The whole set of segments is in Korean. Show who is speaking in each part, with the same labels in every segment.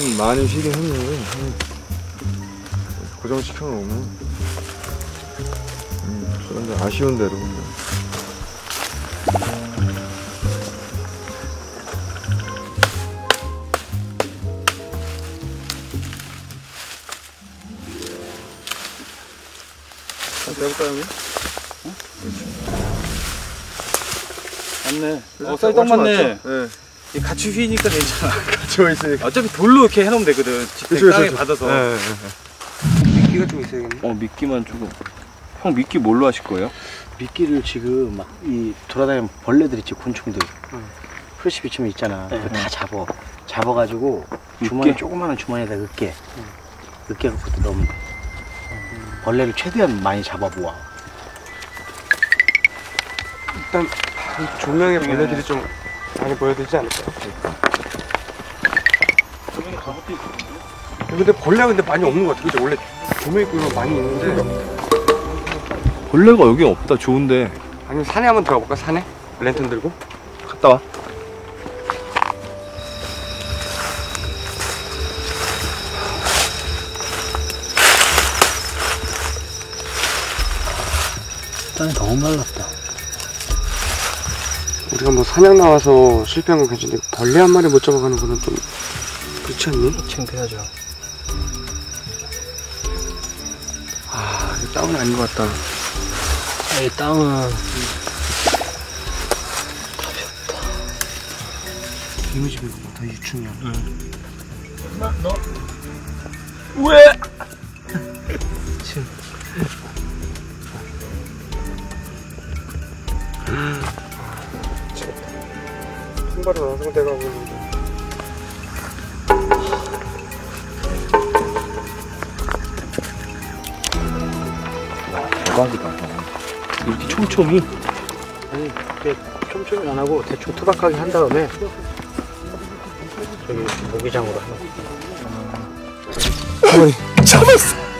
Speaker 1: 좀 많이 쉬긴 했는데 한 고정시켜 놓으면 음, 그런데 아쉬운 대로 해볼까요 형님?
Speaker 2: 맞네. 어,
Speaker 1: 어,
Speaker 2: 쌀떡 맞네.
Speaker 1: 네.
Speaker 2: 이 같이 휘니까 괜찮아.
Speaker 1: 저 있으니까.
Speaker 2: 어차피 돌로 이렇게 해놓으면 되거든. 집에 땅에 받아서.
Speaker 1: 네, 네, 네.
Speaker 3: 미끼가 좀 있어야겠네.
Speaker 2: 어, 미끼만 주고. 형 미끼 뭘로 하실 거예요?
Speaker 3: 미끼를 지금 막 이 돌아다니는 벌레들 있지 곤충들. 프레시 비치면 있잖아. 그거 다 잡어. 잡아가지고 주머니? 조그마한 주머니에다 으깨. 으깨 갖고 넣으면 돼. 벌레를 최대한 많이 잡아 모아.
Speaker 4: 일단 이 조명에 벌레들이 좀 많이 보여되지 않을까요? 근데 벌레가 근데 많이 없는 것 같아. 그죠? 원래 조명이 끄면 많이 있는데
Speaker 1: 벌레가 여기 없다. 좋은데.
Speaker 4: 아니면 산에 한번 들어가 볼까? 산에? 랜턴 들고?
Speaker 1: 갔다 와.
Speaker 3: 땅이 너무 말랐다.
Speaker 4: 우리가 뭐 사냥 나와서 실패한 건 괜찮은데 벌레 한 마리 못 잡아가는 거는 좀 그렇지 않니?
Speaker 3: 창피하죠.
Speaker 4: 아, 이거 다운 아닌 것 같다.
Speaker 3: 이 땅은
Speaker 4: 개미집인 것 같아, 유충이야. 신발은 완성돼가고 있는데.
Speaker 2: 대박이다. 이렇게 촘촘히.
Speaker 3: 아니 이렇게 촘촘히 안 하고 대충 투박하게 한 다음에 저기 모기장으로 하는.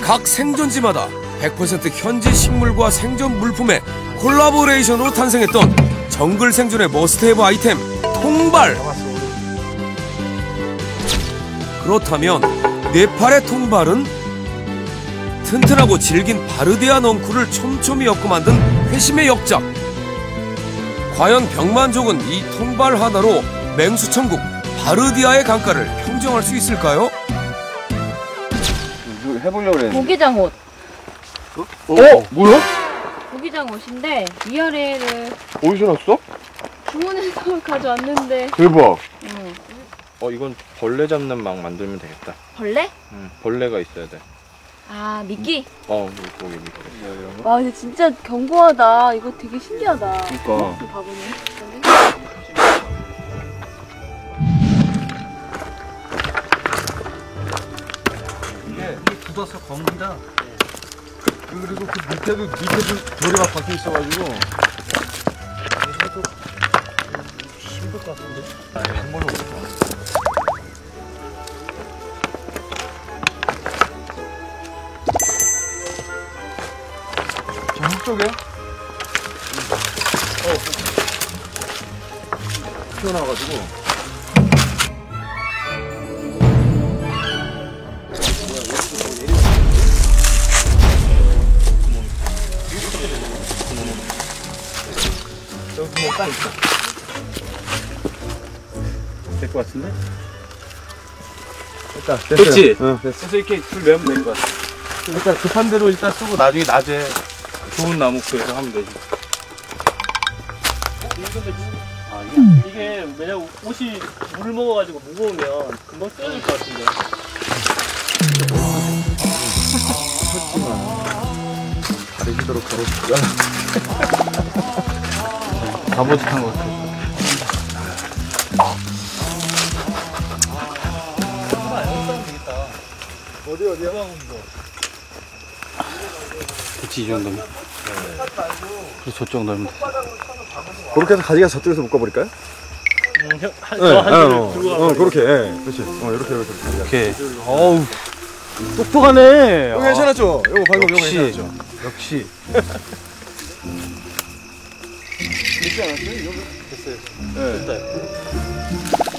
Speaker 5: 각 생존지마다 100% 현지 식물과 생존 물품의 콜라보레이션으로 탄생했던 정글 생존의 must-have 아이템 통발 그렇다면 네팔의 통발은 튼튼하고 질긴 바르디아 넝쿨을 촘촘히 엮어 만든 회심의 역작 과연 병만족은 이 통발 하나로 맹수천국 바르디아의 강가를 평정할 수 있을까요?
Speaker 2: 해보려고 그랬는데.
Speaker 6: 모기장 옷.
Speaker 1: 어? 뭐야?
Speaker 6: 모기장 옷인데 위아래를
Speaker 1: 어디서 났어?
Speaker 6: 주문해서 가져왔는데
Speaker 1: 대박.
Speaker 6: 응.
Speaker 1: 어, 이건 벌레 잡는 막 만들면 되겠다.
Speaker 6: 벌레?
Speaker 1: 응, 벌레가 있어야 돼.
Speaker 6: 아 미끼?
Speaker 1: 어, 거기. 이런 거?
Speaker 6: 와 근데 진짜 견고하다. 이거 되게 신기하다.
Speaker 1: 그니까.
Speaker 6: 이 바구니.
Speaker 2: 이게 굳어서 검기다.
Speaker 1: 그리고 그 밑에도, 밑에도 돌이 막 박혀 있어가지고.
Speaker 2: 것 같은데.
Speaker 1: 한 봐. 저 흙쪽에? 어. 튀어나와가지고. 저기 구멍 딱 있어.
Speaker 2: 될 것 같은데?
Speaker 1: 일단
Speaker 2: 됐지?
Speaker 1: 응, 됐어.
Speaker 2: 그래서 이렇게 줄 매면 될 것 같아. 일단 급한 대로 일단 쓰고 나중에 낮에 좋은 나무 구해서 하면 되지.
Speaker 7: 아, 이게, 이게 왜냐면 옷이 물을 먹어가지고 무거우면 금방 쓰러질 것 같은데.
Speaker 1: 다리 휘도록 가로수가.
Speaker 2: 바보짓한 것 같아. 그치 이 정도면. 그래서 저쪽 넣으면 돼.
Speaker 1: 그렇게 해서 가지가 저쪽에서 묶어버릴까요?
Speaker 7: 음, 형, 한,
Speaker 1: 네,
Speaker 7: 저한
Speaker 1: 어,
Speaker 7: 줄을
Speaker 1: 어,
Speaker 7: 들고
Speaker 1: 어, 그렇게, 예, 그렇지. 어, 이렇게, 이렇게.
Speaker 2: 오케이. 어우 똑똑하네.
Speaker 1: 이거 괜찮았죠? 이거 방금 이거
Speaker 2: 역시.
Speaker 1: 괜찮았죠?
Speaker 2: 역시.
Speaker 1: 네.